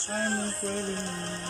在轮回里。